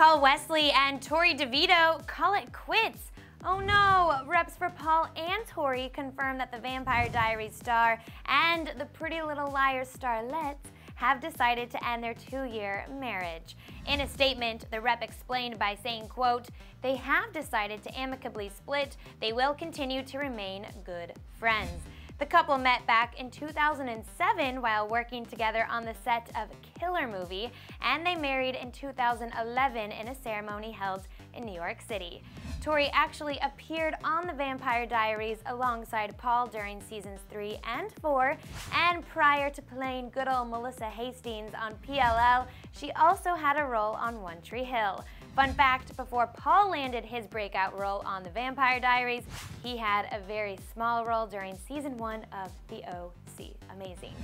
Paul Wesley and Torrey DeVitto call it quits. Oh no! Reps for Paul and Torrey confirm that the Vampire Diaries star and the Pretty Little Liars starlet have decided to end their two-year marriage. In a statement, the rep explained by saying, quote, they have decided to amicably split. They will continue to remain good friends. The couple met back in 2007 while working together on the set of Killer Movie, and they married in 2011 in a ceremony held in New York City. Torrey actually appeared on The Vampire Diaries alongside Paul during seasons 3 and 4, and prior to playing good old Melissa Hastings on PLL, she also had a role on One Tree Hill. Fun fact, before Paul landed his breakout role on The Vampire Diaries, he had a very small role during season 1 of The OC. Amazing.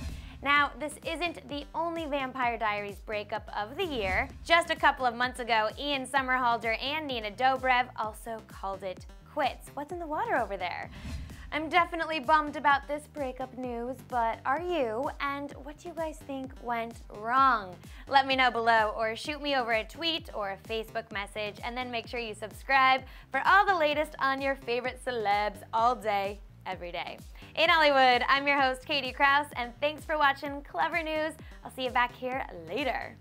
Now, this isn't the only Vampire Diaries breakup of the year. Just a couple of months ago, Ian Somerhalder and Nina Dobrev also called it quits. What's in the water over there? I'm definitely bummed about this breakup news, but are you? And what do you guys think went wrong? Let me know below or shoot me over a tweet or a Facebook message and then make sure you subscribe for all the latest on your favorite celebs all day, every day. In Hollywood, I'm your host, Katie Krause, and thanks for watching Clevver News. I'll see you back here later.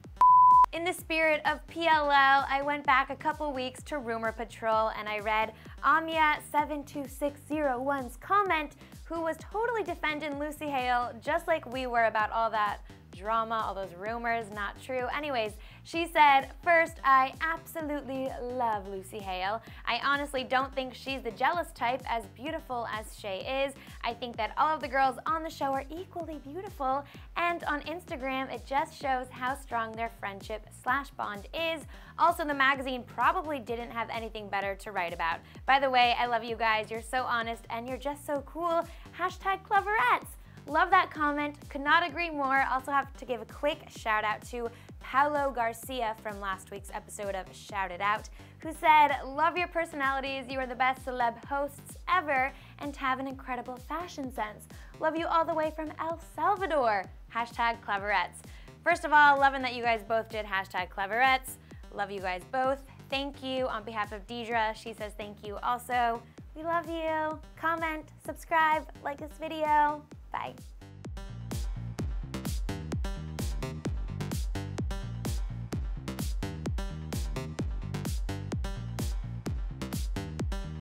In the spirit of PLL, I went back a couple weeks to Rumor Patrol and I read Amia72601's comment, who was totally defending Lucy Hale just like we were about all that drama, all those rumors, not true. Anyways, she said, First, I absolutely love Lucy Hale. I honestly don't think she's the jealous type, as beautiful as Shay is. I think that all of the girls on the show are equally beautiful, and on Instagram, it just shows how strong their friendship slash bond is. Also, the magazine probably didn't have anything better to write about. By the way, I love you guys. You're so honest, and you're just so cool. Hashtag Clevverettes. Love that comment, could not agree more. Also have to give a quick shout out to Paulo Garcia from last week's episode of Shout It Out, who said, love your personalities, you are the best celeb hosts ever, and have an incredible fashion sense. Love you all the way from El Salvador. Hashtag Clevverettes. First of all, loving that you guys both did hashtag Clevverettes. Love you guys both. Thank you on behalf of Deidre. She says thank you also. We love you. Comment, subscribe, like this video.